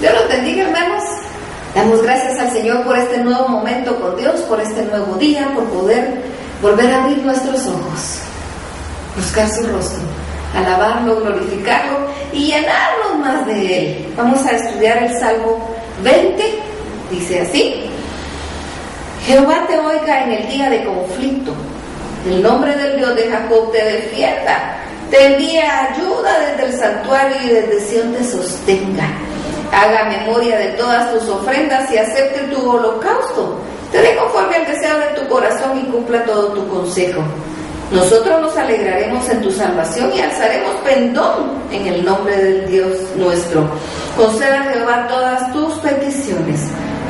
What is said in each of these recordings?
Dios los bendiga, hermanos. Damos gracias al Señor por este nuevo momento con Dios, por este nuevo día, por poder volver a abrir nuestros ojos, buscar su rostro, alabarlo, glorificarlo y llenarnos más de Él. Vamos a estudiar el Salmo 20, dice así. Jehová te oiga en el día de conflicto, el nombre del Dios de Jacob te defienda, te envíe ayuda desde el santuario y desde Sion te sostenga haga memoria de todas tus ofrendas y acepte tu holocausto. Te dé conforme al deseo de tu corazón y cumpla todo tu consejo. Nosotros nos alegraremos en tu salvación y alzaremos pendón en el nombre del Dios nuestro. Conceda a Jehová todas tus peticiones.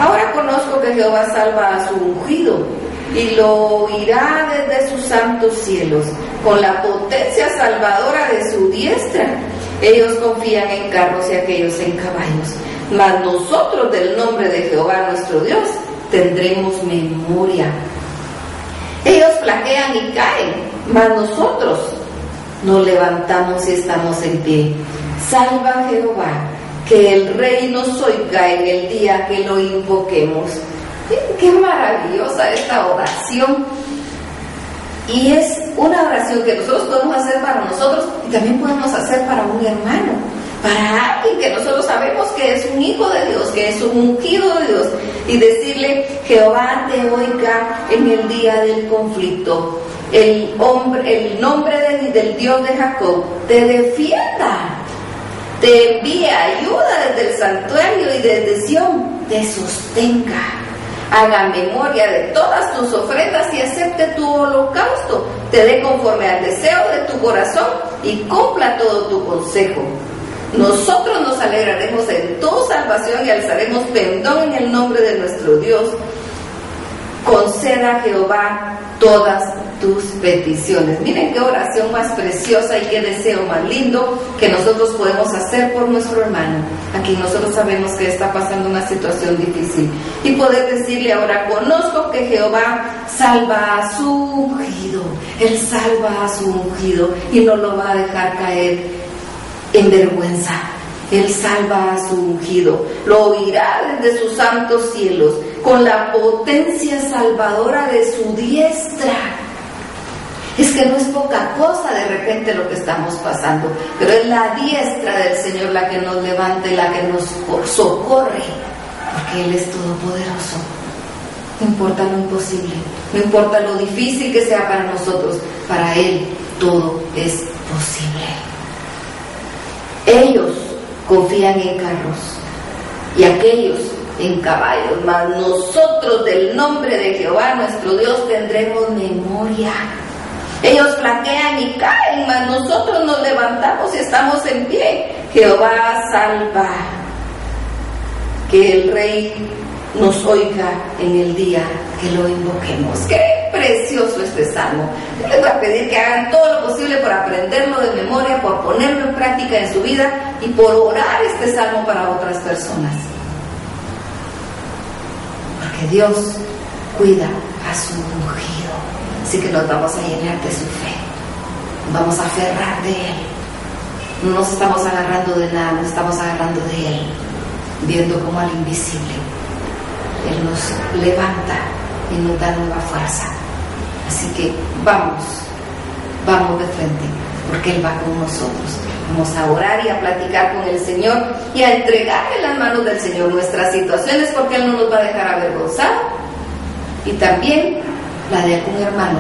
Ahora conozco que Jehová salva a su ungido y lo oirá desde sus santos cielos, con la potencia salvadora de su diestra. Ellos confían en carros y aquellos en caballos, mas nosotros del nombre de Jehová nuestro Dios tendremos memoria. Ellos flaquean y caen, mas nosotros nos levantamos y estamos en pie. Salva Jehová, que el rey nos oiga en el día que lo invoquemos. Qué maravillosa esta oración y es una oración que nosotros podemos hacer para nosotros y también podemos hacer para un hermano, para alguien que nosotros sabemos que es un hijo de Dios, que es un ungido de Dios, y decirle, Jehová te oiga en el día del conflicto. El, hombre, el nombre del Dios de Jacob te defienda, te envíe ayuda desde el santuario y desde Sión, te sostenga haga memoria de todas tus ofrendas y acepte tu holocausto, te dé conforme al deseo de tu corazón y cumpla todo tu consejo. Nosotros nos alegraremos en tu salvación y alzaremos pendón en el nombre de nuestro Dios. Conceda a Jehová todas tus peticiones. Miren qué oración más preciosa y qué deseo más lindo que nosotros podemos hacer por nuestro hermano. Aquí nosotros sabemos que está pasando una situación difícil. Y poder decirle ahora, conozco que Jehová salva a su ungido. Él salva a su ungido y no lo va a dejar caer en vergüenza. Él salva a su ungido, lo oirá desde sus santos cielos, con la potencia salvadora de su diestra es que no es poca cosa de repente lo que estamos pasando, pero es la diestra del Señor la que nos levanta la que nos socorre, porque Él es todopoderoso. No importa lo imposible, no importa lo difícil que sea para nosotros, para Él todo es posible. Ellos confían en carros y aquellos en caballos, mas nosotros del nombre de Jehová nuestro Dios tendremos memoria. Ellos flaquean y caen, mas nosotros nos levantamos y estamos en pie. Jehová salva. Que el Rey nos oiga en el día que lo invoquemos. Qué precioso este salmo. Yo les voy a pedir que hagan todo lo posible por aprenderlo de memoria, por ponerlo en práctica en su vida y por orar este salmo para otras personas. Porque Dios cuida a su ungido. Así que nos vamos a llenar de su fe. vamos a aferrar de Él. No nos estamos agarrando de nada, nos estamos agarrando de Él, viendo como al invisible. Él nos levanta y nos da nueva fuerza. Así que vamos, vamos de frente, porque Él va con nosotros. Vamos a orar y a platicar con el Señor y a entregar en las manos del Señor nuestras situaciones, porque Él no nos va a dejar avergonzar. Y también la de algún hermano.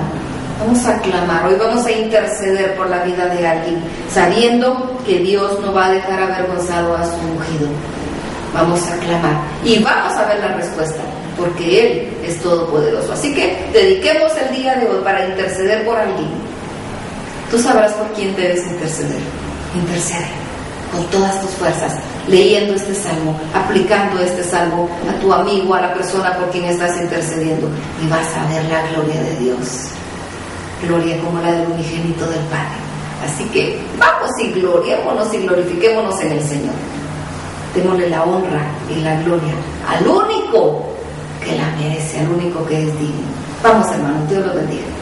Vamos a clamar, hoy vamos a interceder por la vida de alguien, sabiendo que Dios no va a dejar avergonzado a su ungido. Vamos a clamar y vamos a ver la respuesta, porque Él es todopoderoso. Así que dediquemos el día de hoy para interceder por alguien. Tú sabrás por quién debes interceder. Intercede con todas tus fuerzas, leyendo este salmo, aplicando este salmo a tu amigo, a la persona por quien estás intercediendo, y vas a ver la gloria de Dios. Gloria como la del unigénito del Padre. Así que vamos y gloriémonos y glorifiquémonos en el Señor. Démosle la honra y la gloria al único que la merece, al único que es digno. Vamos hermanos, Dios los bendiga.